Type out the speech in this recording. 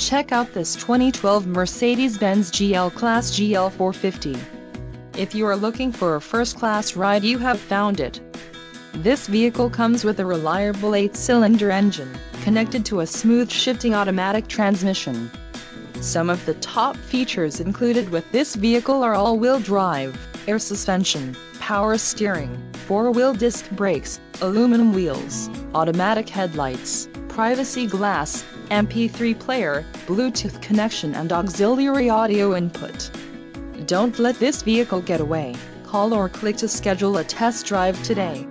Check out this 2012 Mercedes-Benz GL Class GL 450. If you are looking for a first-class ride you have found it. This vehicle comes with a reliable 8-cylinder engine, connected to a smooth shifting automatic transmission. Some of the top features included with this vehicle are all-wheel drive, air suspension, power steering, four-wheel disc brakes, aluminum wheels, automatic headlights, privacy glass, MP3 player, Bluetooth connection and auxiliary audio input. Don't let this vehicle get away, call or click to schedule a test drive today.